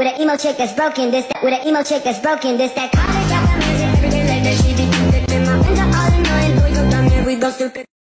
with an emo chick that's broken. This that with an emo chick that's broken. This that college, out my music every day like that. She be convicted. My friends are all annoying. We go dumb, yeah, we go stupid.